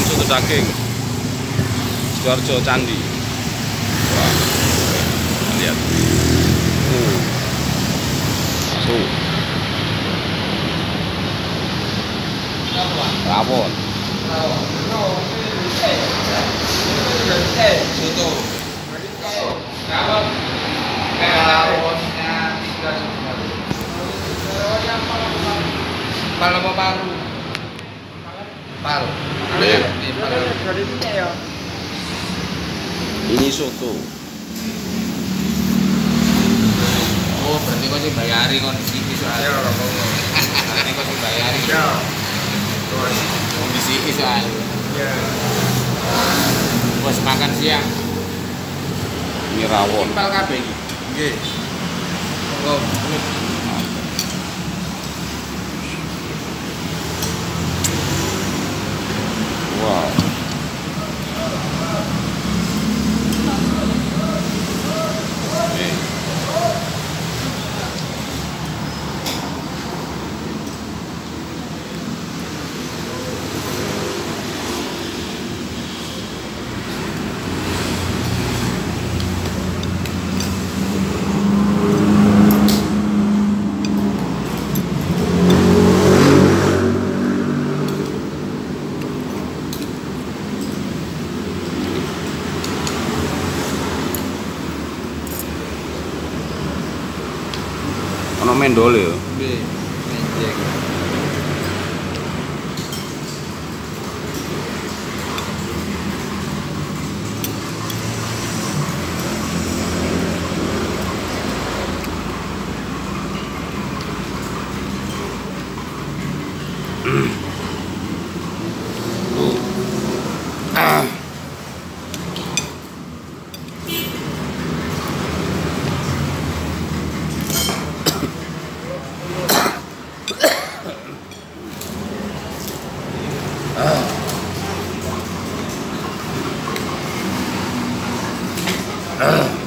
soto daging Sidoarjo Candi. Wah. Lihat. Tuh tuh. Rawon Soto. Rawon. Rawonnya Iya. Ini soto Oh, berarti kau sih bayari kon siki soalnya. Berarti kau sih bayari. Ya. Mau disiki soalnya. Ya. Bos makan siang. ini rawon Impal kabeh iki. Nggih. Monggo. Ono mendol ya Nggih. Menjeng. tuh 아. 아.